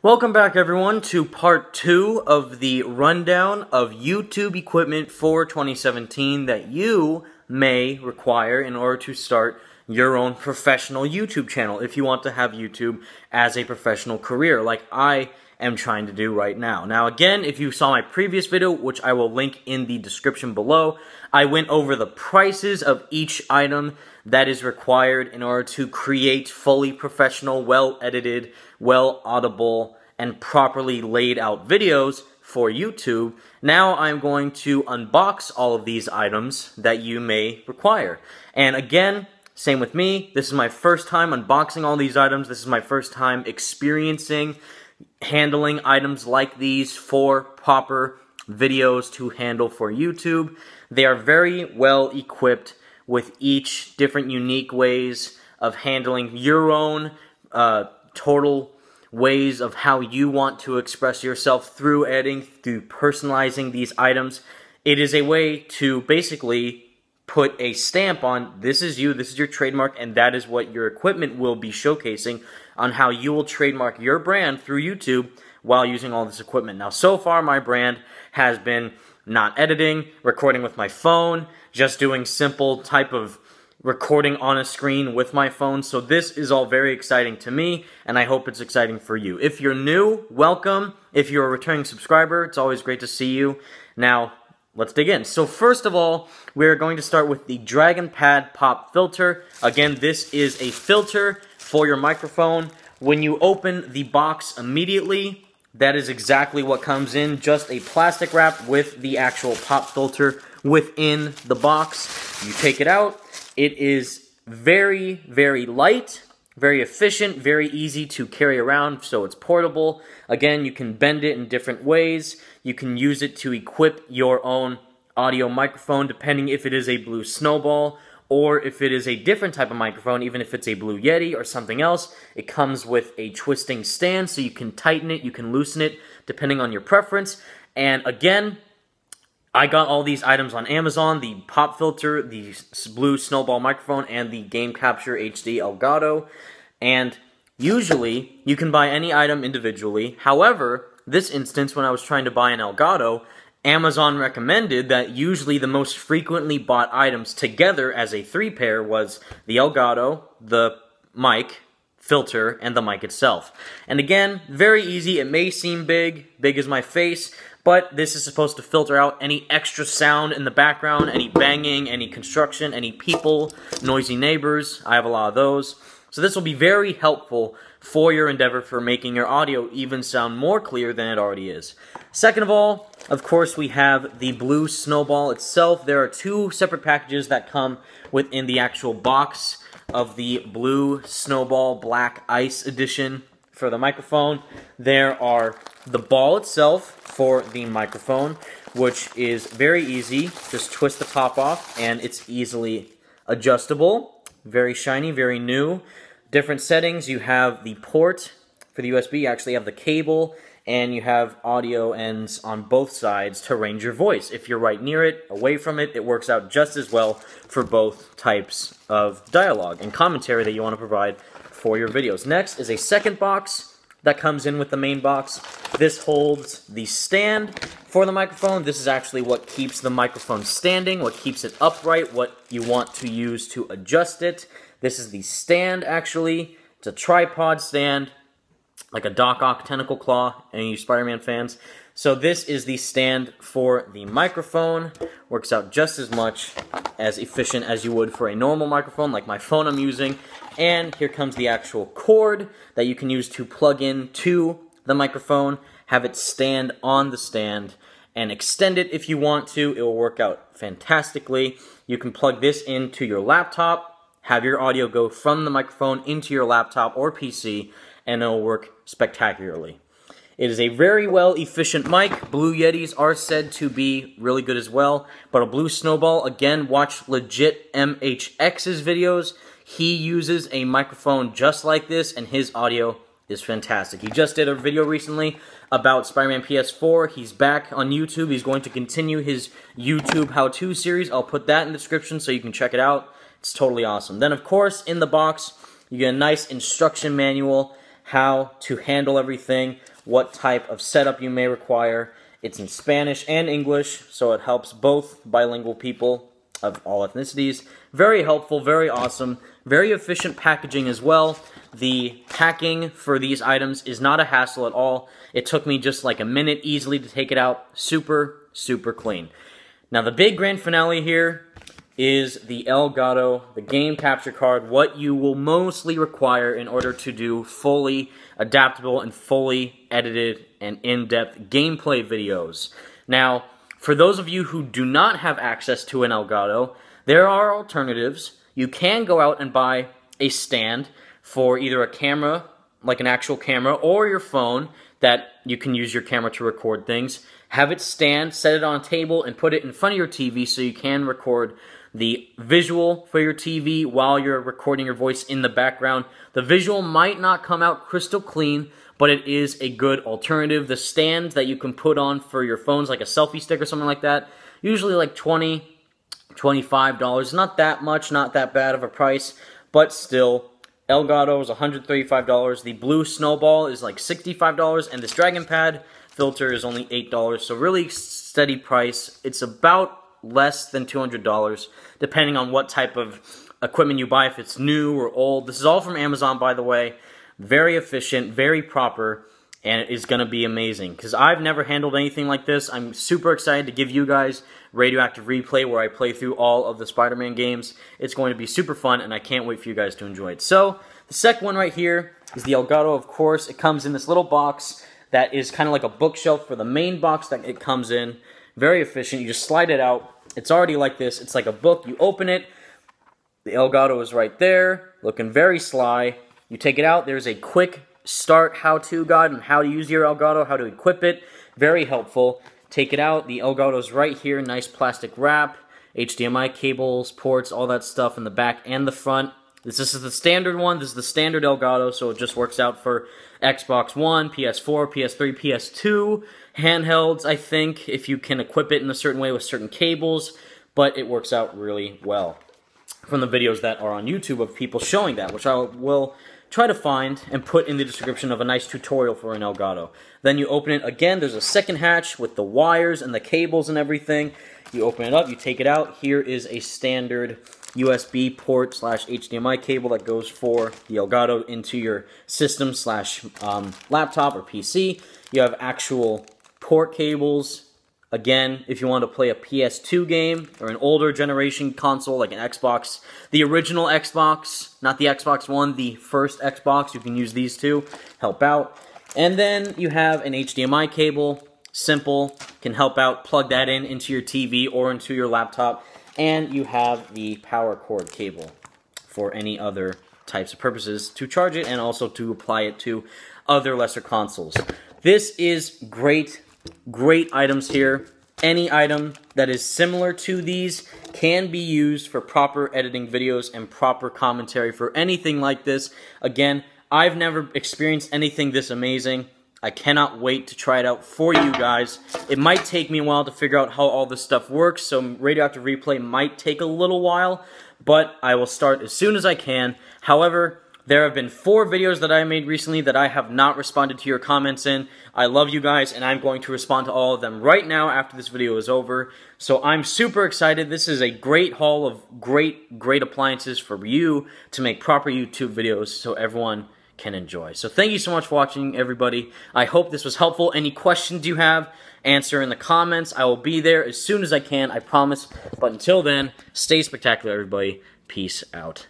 Welcome back, everyone, to part two of the rundown of YouTube equipment for 2017 that you may require in order to start your own professional YouTube channel if you want to have YouTube as a professional career, like I am trying to do right now. Now, again, if you saw my previous video, which I will link in the description below, I went over the prices of each item that is required in order to create fully professional, well-edited, well-audible, and properly laid out videos for YouTube, now I'm going to unbox all of these items that you may require. And again, same with me, this is my first time unboxing all these items, this is my first time experiencing handling items like these for proper videos to handle for YouTube. They are very well equipped with each different unique ways of handling your own uh, total ways of how you want to express yourself through adding, through personalizing these items. It is a way to basically put a stamp on this is you, this is your trademark, and that is what your equipment will be showcasing on how you will trademark your brand through YouTube while using all this equipment. Now, so far, my brand has been not editing, recording with my phone, just doing simple type of recording on a screen with my phone. So this is all very exciting to me, and I hope it's exciting for you. If you're new, welcome. If you're a returning subscriber, it's always great to see you. Now, let's dig in. So first of all, we're going to start with the Dragon Pad Pop Filter. Again, this is a filter for your microphone. When you open the box immediately, that is exactly what comes in, just a plastic wrap with the actual pop filter within the box. You take it out, it is very, very light, very efficient, very easy to carry around, so it's portable. Again, you can bend it in different ways. You can use it to equip your own audio microphone, depending if it is a Blue Snowball or if it is a different type of microphone, even if it's a Blue Yeti or something else, it comes with a twisting stand, so you can tighten it, you can loosen it, depending on your preference. And again, I got all these items on Amazon, the pop filter, the blue snowball microphone, and the Game Capture HD Elgato. And usually, you can buy any item individually. However, this instance, when I was trying to buy an Elgato, Amazon recommended that usually the most frequently bought items together as a three pair was the Elgato, the mic, filter, and the mic itself. And again, very easy. It may seem big, big as my face, but this is supposed to filter out any extra sound in the background, any banging, any construction, any people, noisy neighbors. I have a lot of those. So this will be very helpful for your endeavor for making your audio even sound more clear than it already is. Second of all, of course, we have the Blue Snowball itself. There are two separate packages that come within the actual box of the Blue Snowball Black Ice Edition for the microphone. There are the ball itself for the microphone, which is very easy. Just twist the top off and it's easily adjustable. Very shiny, very new. Different settings. You have the port for the USB. You actually have the cable and you have audio ends on both sides to range your voice. If you're right near it, away from it, it works out just as well for both types of dialogue and commentary that you want to provide for your videos. Next is a second box that comes in with the main box. This holds the stand for the microphone. This is actually what keeps the microphone standing, what keeps it upright, what you want to use to adjust it. This is the stand, actually. It's a tripod stand, like a Doc Ock Tentacle Claw, any you Spider-Man fans. So this is the stand for the microphone. Works out just as much as efficient as you would for a normal microphone, like my phone I'm using. And here comes the actual cord that you can use to plug in to the microphone, have it stand on the stand, and extend it if you want to. It will work out fantastically. You can plug this into your laptop, have your audio go from the microphone into your laptop or PC, and it'll work spectacularly. It is a very well efficient mic. Blue Yetis are said to be really good as well. But a Blue Snowball, again, watch legit MHX's videos. He uses a microphone just like this, and his audio is fantastic. He just did a video recently about Spider-Man PS4. He's back on YouTube. He's going to continue his YouTube how-to series. I'll put that in the description so you can check it out. It's totally awesome. Then, of course, in the box, you get a nice instruction manual how to handle everything, what type of setup you may require. It's in Spanish and English, so it helps both bilingual people of all ethnicities. Very helpful, very awesome, very efficient packaging as well. The packing for these items is not a hassle at all. It took me just like a minute easily to take it out. Super, super clean. Now the big grand finale here is the Elgato, the game capture card, what you will mostly require in order to do fully adaptable and fully edited and in-depth gameplay videos. Now, for those of you who do not have access to an Elgato, there are alternatives. You can go out and buy a stand for either a camera, like an actual camera, or your phone that you can use your camera to record things. Have it stand, set it on a table, and put it in front of your TV so you can record the visual for your TV while you're recording your voice in the background. The visual might not come out crystal clean, but it is a good alternative. The stand that you can put on for your phones, like a selfie stick or something like that, usually like 20 $25. Not that much, not that bad of a price, but still, Elgato is $135. The blue snowball is like $65, and this Dragon Pad filter is only $8. So really steady price. It's about less than $200, depending on what type of equipment you buy, if it's new or old. This is all from Amazon, by the way. Very efficient, very proper, and it is going to be amazing. Because I've never handled anything like this. I'm super excited to give you guys Radioactive Replay, where I play through all of the Spider-Man games. It's going to be super fun, and I can't wait for you guys to enjoy it. So, the second one right here is the Elgato, of course. It comes in this little box that is kind of like a bookshelf for the main box that it comes in. Very efficient. You just slide it out. It's already like this. It's like a book. You open it. The Elgato is right there, looking very sly. You take it out. There's a quick start how-to guide on how to use your Elgato, how to equip it. Very helpful. Take it out. The Elgato is right here. Nice plastic wrap. HDMI cables, ports, all that stuff in the back and the front. This, this is the standard one. This is the standard Elgato, so it just works out for Xbox One, PS4, PS3, PS2, handhelds, I think, if you can equip it in a certain way with certain cables, but it works out really well from the videos that are on YouTube of people showing that, which I will try to find and put in the description of a nice tutorial for an Elgato. Then you open it again, there's a second hatch with the wires and the cables and everything. You open it up, you take it out. Here is a standard USB port slash HDMI cable that goes for the Elgato into your system slash um, laptop or PC. You have actual port cables. Again, if you want to play a PS2 game or an older generation console like an Xbox, the original Xbox, not the Xbox One, the first Xbox, you can use these two, help out. And then you have an HDMI cable, simple, can help out, plug that in into your TV or into your laptop and you have the power cord cable for any other types of purposes to charge it and also to apply it to other lesser consoles. This is great, great items here. Any item that is similar to these can be used for proper editing videos and proper commentary for anything like this. Again, I've never experienced anything this amazing. I cannot wait to try it out for you guys. It might take me a while to figure out how all this stuff works, so Radioactive Replay might take a little while, but I will start as soon as I can. However, there have been four videos that I made recently that I have not responded to your comments in. I love you guys, and I'm going to respond to all of them right now after this video is over. So I'm super excited. This is a great haul of great, great appliances for you to make proper YouTube videos so everyone can enjoy. So thank you so much for watching, everybody. I hope this was helpful. Any questions you have, answer in the comments. I will be there as soon as I can, I promise. But until then, stay spectacular, everybody. Peace out.